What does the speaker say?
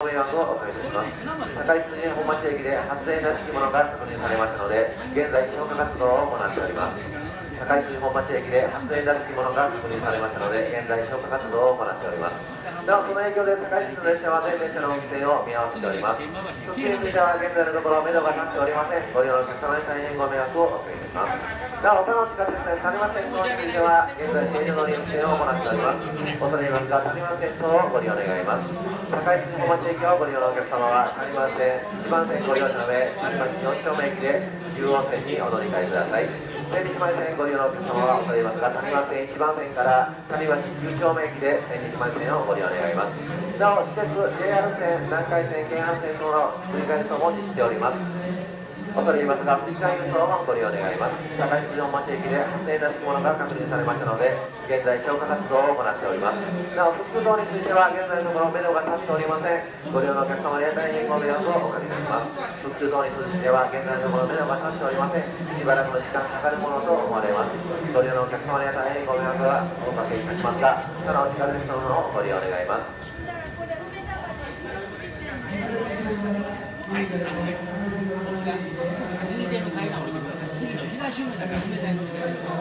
ご迷惑をおかけいたします堺筋本町駅で発煙らしきものが確認されましたので現在消火活動を行っております。堺筋本町駅で発電らしきものが確認されましたので現在消火活動を行っております。なおその影響で堺市の列車は全列車の運転を見合わせております。そしてについては現在のところ目処が立っておりません。ご利用のお客様に大変ご迷惑をおかけいたします。なお他の地下鉄線谷間線等については現在正常の運転を行っております。恐れ入りますが谷間線等をご利用願います。堺市小町駅をご利用のお客様は谷間線1番線ご利用者の上谷町4丁目駅で中央線にお乗り換えください。千日前線ご利用のお客様は恐れ入りますが谷間線1番線から谷町9丁目駅で千日前線をご利用願いますなお私鉄 JR 線南海線京阪線等の振り替え輸送も実施しております恐れ入りますが、振り替え輸送もご利用願います。堺市の町駅で発生らしきものが確認されましたので、現在消火活動を行っております。なお、復旧等については、現在のところ目処が立っておりません。ご利用のお客様には大変ご迷惑をおかけいたします。通道については、現在のところ目処が立っておりません。しばらくの時間かかるものと思われます。ご利用のお客様には大変ご迷惑はおかけいたしますが、そのお力ですのをご利用願います。右手に階段降りてください。次の東海だから梅田に乗ってください。